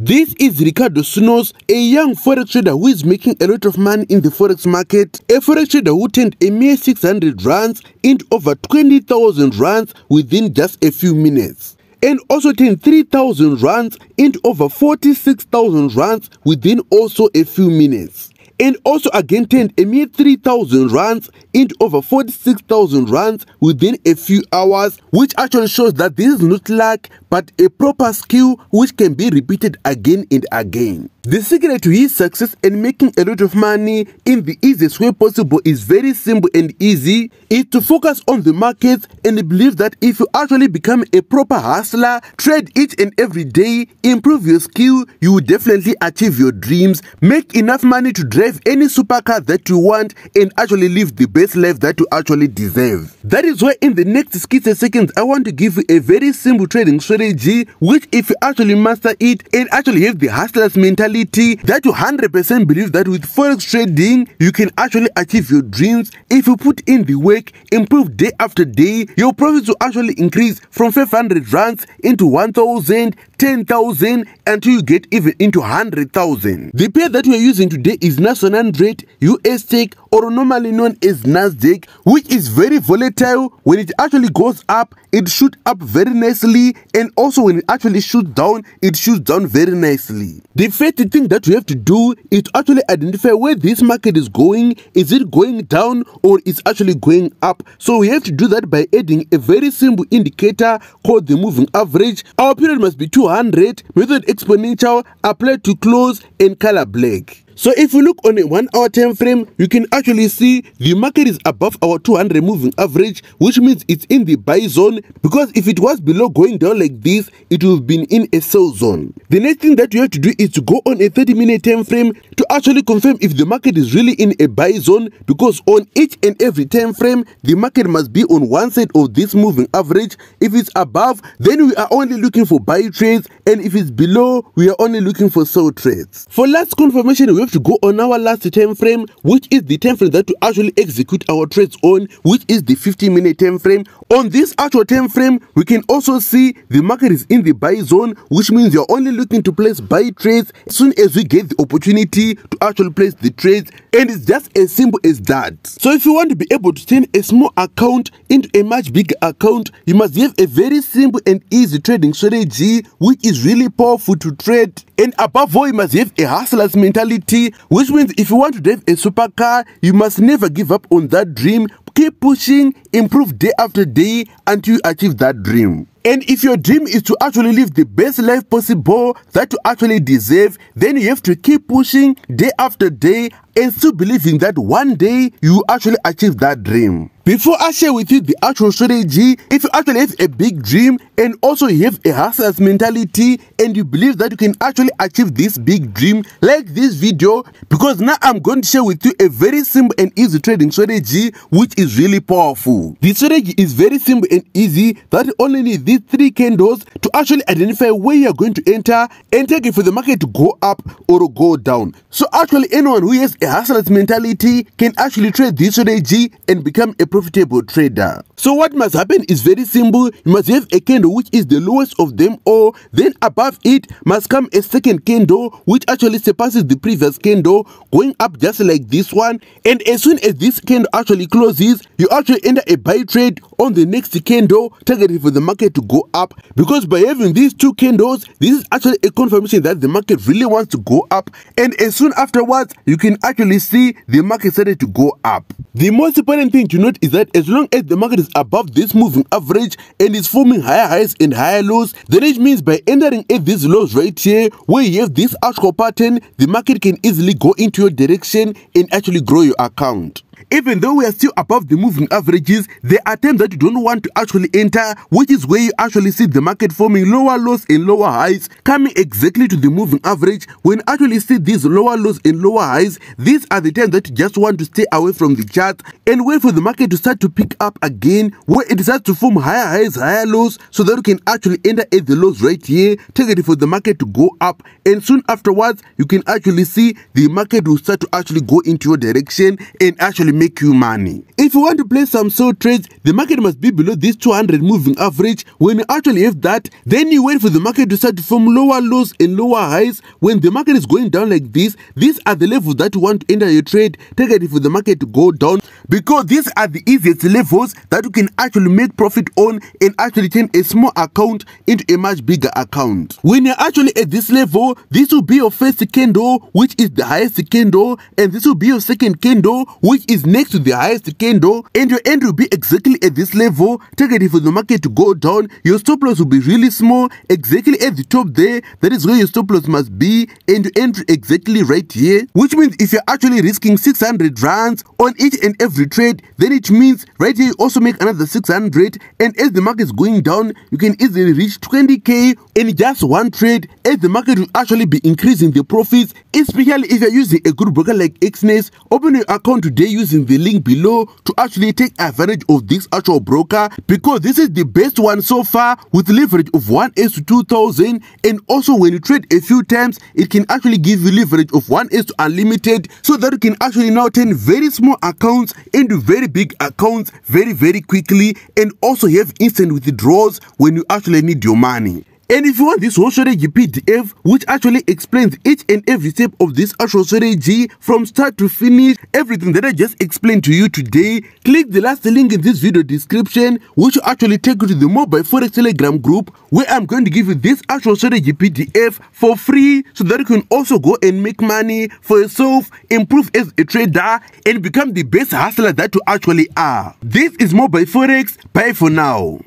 This is Ricardo Sunnos, a young forex trader who is making a lot of money in the forex market. A forex trader who turned a mere 600 rands into over 20,000 rands within just a few minutes. And also turned 3,000 rands into over 46,000 rands within also a few minutes and also again turned a mere 3,000 rands into over 46,000 rands within a few hours, which actually shows that this is not luck but a proper skill which can be repeated again and again. The secret to his success and making a lot of money in the easiest way possible is very simple and easy. Is to focus on the markets and believe that if you actually become a proper hustler, trade each and every day, improve your skill, you will definitely achieve your dreams, make enough money to drive any supercar that you want, and actually live the best life that you actually deserve. That is why in the next 60 seconds, I want to give you a very simple trading strategy, which if you actually master it and actually have the hustler's mentality that you 100% believe that with forex trading you can actually achieve your dreams if you put in the work improve day after day your profits will actually increase from 500 rands into 1000 10,000 until you get even into 100,000. The pair that we are using today is National 100 US Tech or normally known as Nasdaq, which is very volatile. When it actually goes up, it shoots up very nicely, and also when it actually shoots down, it shoots down very nicely. The first thing that we have to do is to actually identify where this market is going. Is it going down or is actually going up? So we have to do that by adding a very simple indicator called the moving average. Our period must be 200, method exponential, apply to close, and color black. So if you look on a one hour time frame, you can actually see the market is above our 200 moving average, which means it's in the buy zone because if it was below going down like this, it would have been in a sell zone. The next thing that you have to do is to go on a 30 minute time frame to actually confirm if the market is really in a buy zone because on each and every time frame, the market must be on one side of this moving average. If it's above, then we are only looking for buy trades and if it's below, we are only looking for sell trades. For last confirmation, we have to go on our last time frame which is the time frame that to actually execute our trades on which is the 50 minute time frame. On this actual time frame we can also see the market is in the buy zone which means you're only looking to place buy trades as soon as we get the opportunity to actually place the trades. And it's just as simple as that. So if you want to be able to turn a small account into a much bigger account you must have a very simple and easy trading strategy which is really powerful to trade. And above all you must have a hustler's mentality which means if you want to drive a supercar, you must never give up on that dream. Keep pushing, improve day after day until you achieve that dream. And if your dream is to actually live the best life possible that you actually deserve, then you have to keep pushing day after day and still believing that one day you actually achieve that dream. Before I share with you the actual strategy, if you actually have a big dream and also you have a hustler's mentality and you believe that you can actually achieve this big dream, like this video because now I'm going to share with you a very simple and easy trading strategy which is really powerful. The strategy is very simple and easy that you only need these three candles to actually identify where you're going to enter and take it for the market to go up or go down. So actually anyone who has a hustler's mentality can actually trade this strategy and become a profitable trader. So what must happen is very simple. You must have a candle which is the lowest of them all. Then above it must come a second candle which actually surpasses the previous candle going up just like this one. And as soon as this candle actually closes, you actually enter a buy trade on the next candle targeted for the market to go up. Because by having these two candles, this is actually a confirmation that the market really wants to go up. And as soon afterwards, you can actually see the market started to go up. The most important thing to note is that as long as the market is above this moving average and is forming higher highs and higher lows, then it means by entering at these lows right here, where you have this outcrow pattern, the market can easily go into your direction and actually grow your account. Even though we are still above the moving averages, there are times that you don't want to actually enter, which is where you actually see the market forming lower lows and lower highs, coming exactly to the moving average. When actually see these lower lows and lower highs, these are the times that you just want to stay away from the chart and wait for the market to start to pick up again, where it starts to form higher highs, higher lows, so that you can actually enter at the lows right here, targeting for the market to go up. And soon afterwards, you can actually see the market will start to actually go into your direction and actually make you money. If you want to play some sell trades, the market must be below this 200 moving average. When you actually have that, then you wait for the market to start to form lower lows and lower highs. When the market is going down like this, these are the levels that you want to enter your trade. Take it for the market to go down because these are the easiest levels that you can actually make profit on and actually turn a small account into a much bigger account. When you're actually at this level, this will be your first candle, which is the highest candle, and this will be your second candle, which is next to the highest candle, and your end will be exactly at this level. It for the market to go down, your stop loss will be really small, exactly at the top there. That is where your stop loss must be, and your entry exactly right here, which means if you're actually risking 600 rands on each and every trade, then it means right here you also make another 600, and as the market is going down, you can easily reach 20k in just one trade, as the market will actually be increasing the profits, especially if you're using a good broker like Exness. Open your account today using the link below to actually take advantage of this actual broker because this is the best one so far with leverage of 1s to 2000 and also when you trade a few times it can actually give you leverage of 1s to unlimited so that you can actually now turn very small accounts into very big accounts very very quickly and also have instant withdrawals when you actually need your money. And if you want this whole strategy PDF, which actually explains each and every step of this actual strategy from start to finish, everything that I just explained to you today, click the last link in this video description, which will actually take you to the mobile forex telegram group, where I'm going to give you this actual strategy PDF for free, so that you can also go and make money for yourself, improve as a trader, and become the best hustler that you actually are. This is mobile forex. Bye for now.